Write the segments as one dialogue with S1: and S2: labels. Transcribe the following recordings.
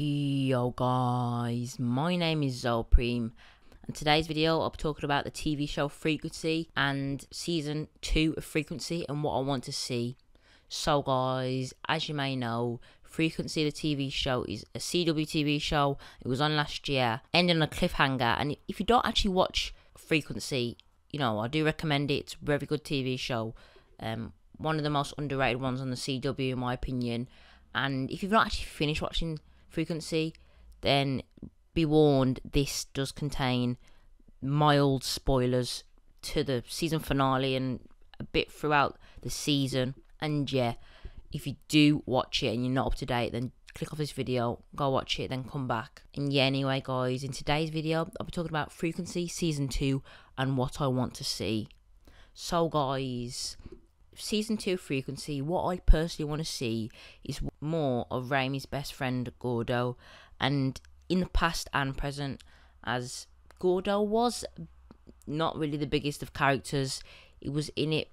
S1: Yo guys, my name is Zopreme and today's video I'll be talking about the TV show Frequency and season 2 of Frequency and what I want to see. So guys, as you may know, Frequency the TV show is a CW TV show. It was on last year, ending on a cliffhanger and if you don't actually watch Frequency, you know, I do recommend it. It's a very good TV show. Um, one of the most underrated ones on the CW in my opinion. And if you've not actually finished watching frequency, then be warned this does contain mild spoilers to the season finale and a bit throughout the season. And yeah, if you do watch it and you're not up to date, then click off this video, go watch it, then come back. And yeah, anyway, guys, in today's video, I'll be talking about Frequency Season 2 and what I want to see. So, guys, season two frequency, what I personally want to see is more of Raimy's best friend Gordo, and in the past and present, as Gordo was not really the biggest of characters. He was in it,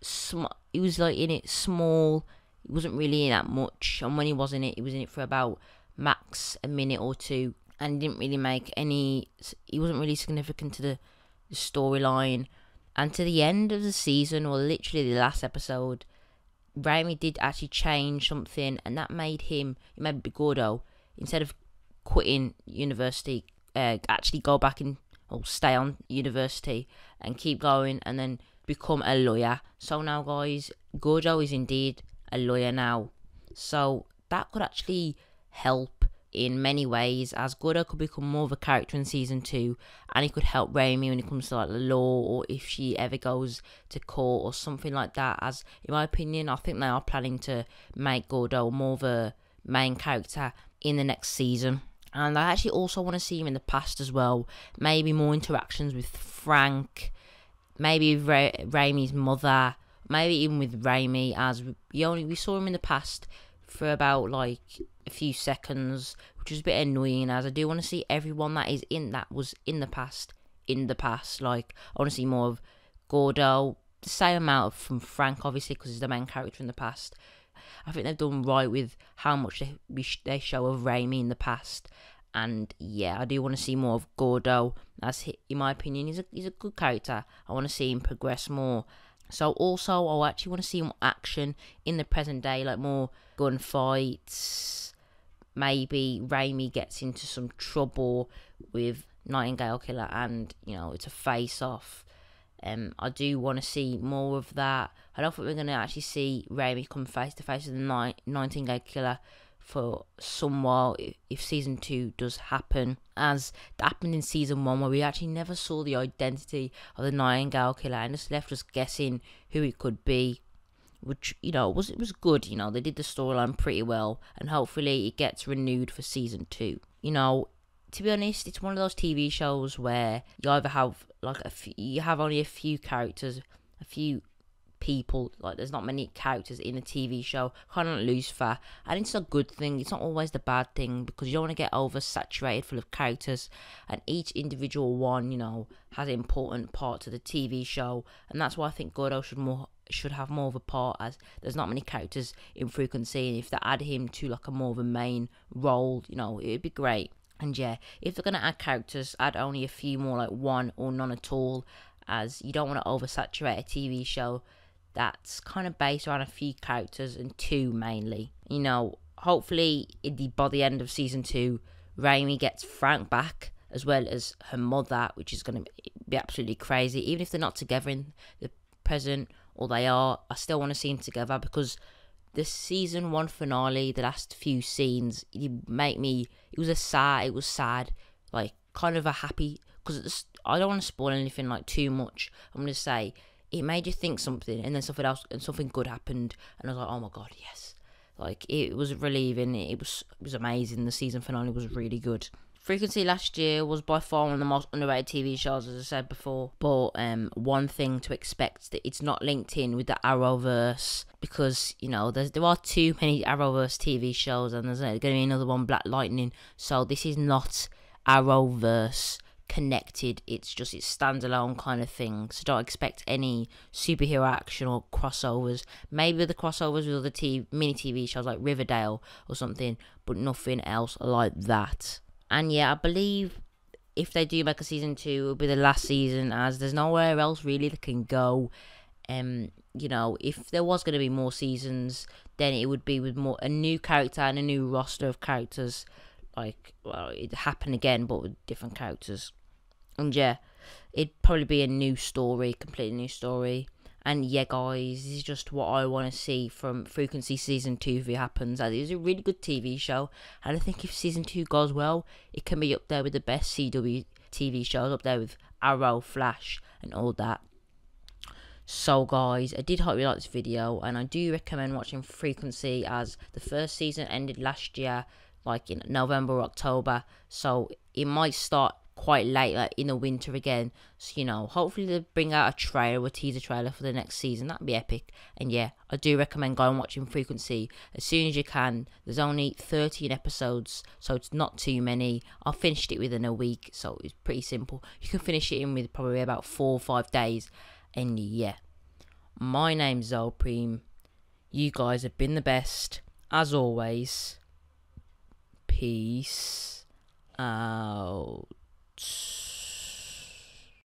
S1: sm- he was like in it small. He wasn't really in that much, and when he was in it, he was in it for about max a minute or two, and didn't really make any. He wasn't really significant to the, the storyline and to the end of the season, or literally the last episode, Raimy did actually change something, and that made him, it made Gordo, instead of quitting university, uh, actually go back and or stay on university and keep going, and then become a lawyer. So now, guys, Gordo is indeed a lawyer now. So that could actually help in many ways as Gordo could become more of a character in season two and he could help Raimy when it comes to like the law or if she ever goes to court or something like that. As in my opinion I think they are planning to make Gordo more of a main character in the next season. And I actually also want to see him in the past as well. Maybe more interactions with Frank. Maybe Ra- Raimy's mother. Maybe even with Raimy as we only we saw him in the past for about like few seconds, which was a bit annoying as I do want to see everyone that is in that was in the past in the past. Like I want to see more of Gordo, the same amount from Frank, obviously, because he's the main character in the past. I think they've done right with how much they they show of Raimy in the past, and yeah, I do want to see more of Gordo. As he, in my opinion, he's a he's a good character. I want to see him progress more. So also, I actually want to see more action in the present day, like more gunfights. Maybe Raimy gets into some trouble with Nightingale Killer, and you know it's a face-off. Um, I do want to see more of that. I don't think we're going to actually see Raimy come face to face with the Night- Nightingale Killer for some while if, season two does happen, as happened in season one, where we actually never saw the identity of the Nightingale Killer and just left us guessing who it could be. Which you know was it was good. You know they did the storyline pretty well, and hopefully it gets renewed for season two. You know, to be honest, it's one of those TV shows where you either have like a you have only a few characters, a few people. Like there's not many characters in a TV show. Kind of lose fat, and it's a good thing. It's not always the bad thing because you don't want to get oversaturated full of characters, and each individual one, you know, has an important part to the TV show, and that's why I think Gordo should more should have more of a part as there's not many characters in frequency and if they add him to like a more of a main role you know it'd be great and yeah if they're gonna add characters add only a few more like one or none at all as you don't want to oversaturate a tv show that's kind of based around a few characters and two mainly. You know, hopefully by the end of season two, Raimy gets Frank back as well as her mother, which is going to be absolutely crazy. Even if they're not together in the present or they are, I still want to see them together because the season one finale, the last few scenes, it make me. It was a sad. It was sad, like kind of a happy. Because I don't want to spoil anything like too much. I'm gonna say it made you think something, and then something else and something good happened, and I was like, oh my god, yes! Like it was relieving. It was it was amazing. The season finale was really good. Frequency last year was by far one of the most underrated TV shows, as I said before. But um, one thing to expect that it's not linked in with the Arrowverse because you know there are too many Arrowverse TV shows, and there's going to be another one, Black Lightning. So this is not Arrowverse connected. It's just it's standalone kind of thing. So don't expect any superhero action or crossovers. Maybe the crossovers with other TV, mini TV shows like Riverdale or something, but nothing else like that. And yeah, I believe if they do make a season two, it'll be the last season, as there's nowhere else really that can go. Um, you know, if there was going to be more seasons, then it would be with more a new character and a new roster of characters. Like, well, it happened again, but with different characters. And yeah, it'd probably be a new story, completely new story. And yeah, guys, this is just what I want to see from Frequency Season 2 if it happens. It is a really good TV show. And I think if Season 2 goes well, it can be up there with the best CW TV shows, up there with Arrow, Flash, and all that. So, guys, I did hope you liked this video. And I do recommend watching Frequency as the first season ended last year, like in November or October. So, it might start quite late, like in the winter again. So, you know, hopefully they bring out a trailer, a teaser trailer for the next season. That'd be epic. And yeah, I do recommend going watching Frequency as soon as you can. There's only 13 episodes, so it's not too many. I finished it within a week, so it's pretty simple. You can finish it in with probably about four or five days. And yeah, my name's Zopreme. You guys have been the best, as always. Peace out.